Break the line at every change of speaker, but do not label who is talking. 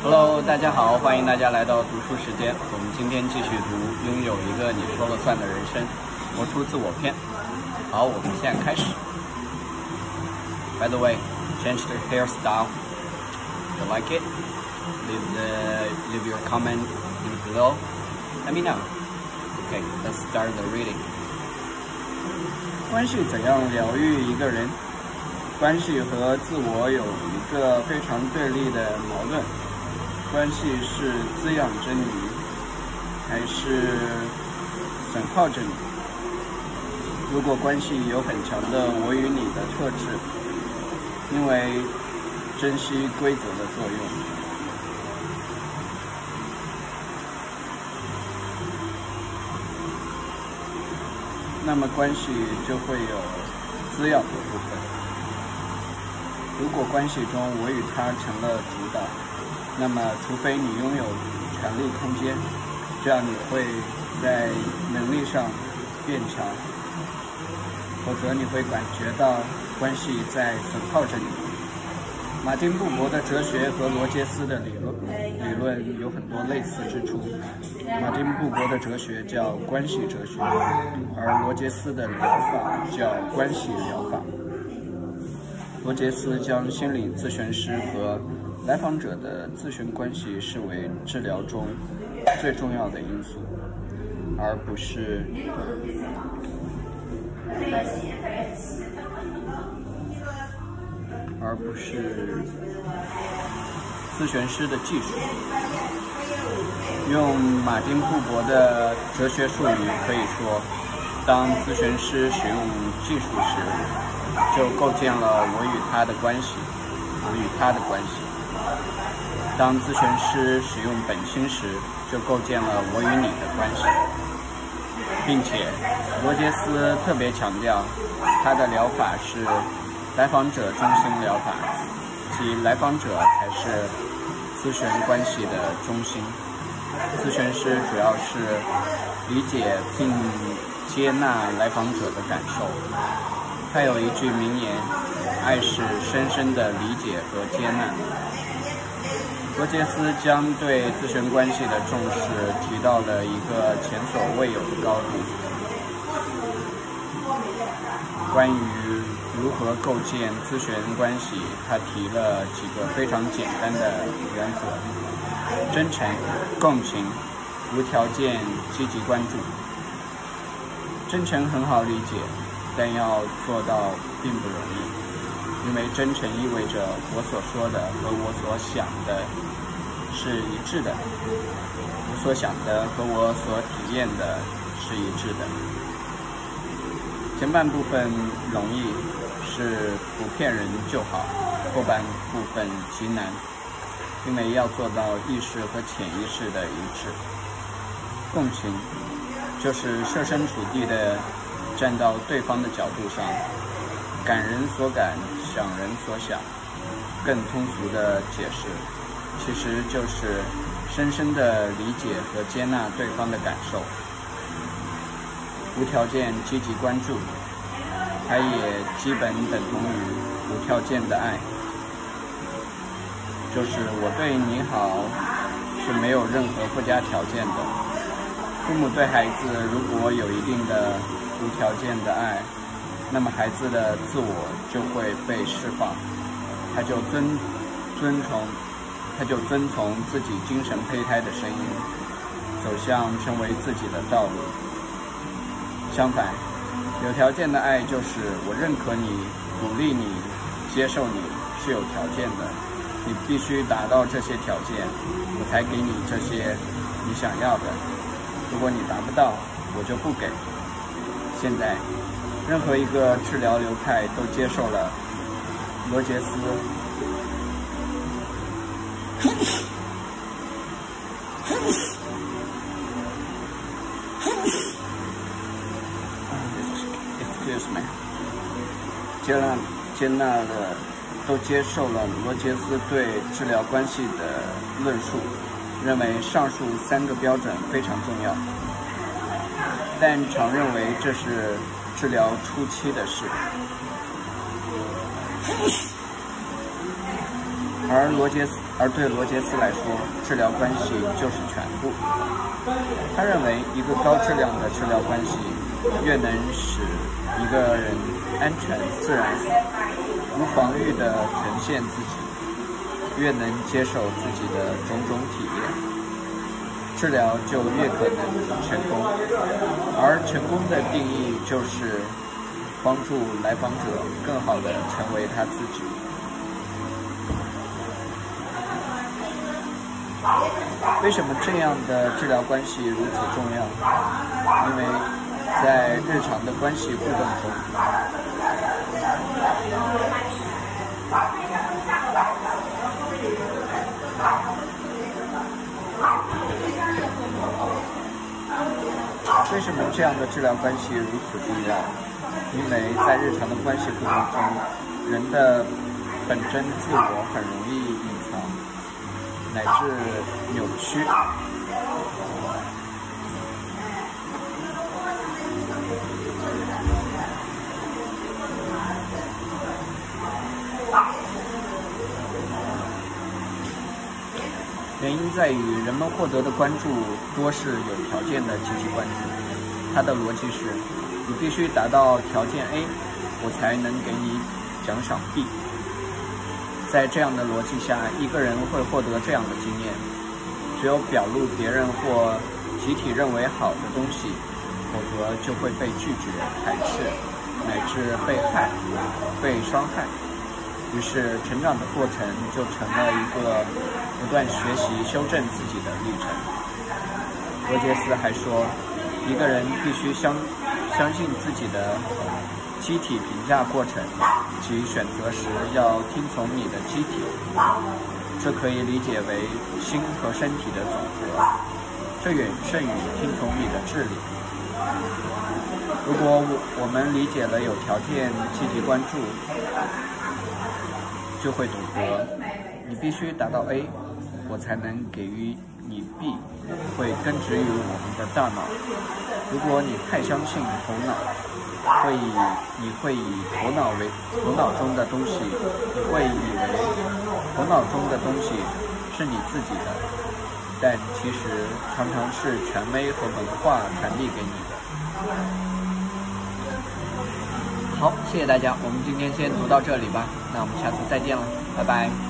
Hello，大家好，欢迎大家来到读书时间。我们今天继续读《拥有一个你说了算的人生》，活出自我篇。好，我们现在开始。By the way, change the hairstyle. You like it? Leave the leave your comment in below. Let me know. Okay, let's start the reading. 关系怎样疗愈一个人？关系和自我有一个非常对立的矛盾。关系是滋养着你，还是损耗着你？如果关系有很强的我与你的特质，因为珍惜规则的作用，那么关系就会有滋养的部分。如果关系中我与他成了主导，那么，除非你拥有权力空间，这样你会在能力上变强，否则你会感觉到关系在损耗着你。马丁布伯的哲学和罗杰斯的理论理论有很多类似之处。马丁布伯的哲学叫关系哲学，而罗杰斯的疗法叫关系疗法。罗杰斯将心理咨询师和来访者的咨询关系视为治疗中最重要的因素，而不是而不是咨询师的技术。用马丁布伯的哲学术语可以说，当咨询师使用技术时，就构建了我与他的关系，我与他的关系。当咨询师使用本心时，就构建了我与你的关系，并且罗杰斯特别强调，他的疗法是来访者中心疗法，即来访者才是咨询关系的中心。咨询师主要是理解并接纳来访者的感受。他有一句名言：“爱是深深的理解和接纳。”罗杰斯将对咨询关系的重视提到了一个前所未有的高度。关于如何构建咨询关系，他提了几个非常简单的原则：真诚、共情、无条件、积极关注。真诚很好理解，但要做到并不容易，因为真诚意味着我所说的和我所想的。是一致的，我所想的和我所体验的是一致的。前半部分容易，是不骗人就好；后半部分极难，因为要做到意识和潜意识的一致。共情，就是设身处地的站到对方的角度上，感人所感，想人所想。更通俗的解释。其实就是深深的理解和接纳对方的感受，无条件积极关注，它也基本等同于无条件的爱。就是我对你好是没有任何附加条件的。父母对孩子如果有一定的无条件的爱，那么孩子的自我就会被释放，他就遵遵从。他就遵从自己精神胚胎的声音，走向成为自己的道路。相反，有条件的爱就是我认可你、鼓励你、接受你是有条件的，你必须达到这些条件，我才给你这些你想要的。如果你达不到，我就不给。现在，任何一个治疗流派都接受了罗杰斯。Excuse me，接纳接纳了，都接受了罗杰斯对治疗关系的论述，认为上述三个标准非常重要，但常认为这是治疗初期的事。而罗杰斯，而对罗杰斯来说，治疗关系就是全部。他认为，一个高质量的治疗关系，越能使一个人安全、自然、无防御地呈现自己，越能接受自己的种种体验。治疗就越可能成功，成功的定义就是帮助来访者更好的成为他自己。为什么这样的治疗关系如此重要？因为在日常的关系互动中。为什么这样的治疗关系如此重要？因为在日常的关系互动中，人的本真自我很容易隐藏，乃至扭曲。原因在于，人们获得的关注多是有条件的积极关注。它的逻辑是：你必须达到条件 A，我才能给你奖赏 B。在这样的逻辑下，一个人会获得这样的经验：只有表露别人或集体认为好的东西，否则就会被拒绝、排斥，乃至被害、被伤害。于是，成长的过程就成了一个不断学习、修正自己的历程。罗杰斯还说，一个人必须相相信自己的机体评价过程，即选择时要听从你的机体。这可以理解为心和身体的总和，这远胜于听从你的智力。如果我我们理解了有条件积极关注，就会懂得，你必须达到 A，我才能给予你 B，会根植于我们的大脑。如果你太相信头脑，会以你会以头脑为头脑中的东西，你会以为头脑中的东西是你自己的，但其实常常是权威和文化传递给你的。好，谢谢大家，我们今天先读到这里吧，那我们下次再见了，拜拜。